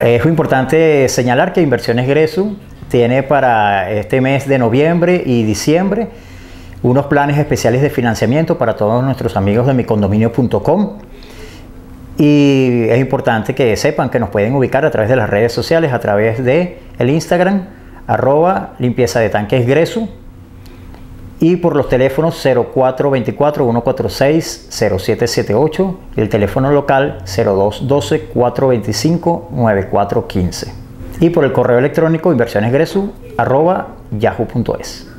Es importante señalar que Inversiones Gresu tiene para este mes de noviembre y diciembre unos planes especiales de financiamiento para todos nuestros amigos de micondominio.com y es importante que sepan que nos pueden ubicar a través de las redes sociales, a través de el Instagram, arroba limpieza de tanques Gresu y por los teléfonos 0424-146-0778 y el teléfono local 0212-425-9415 y por el correo electrónico inversionesgresu arroba yahoo.es.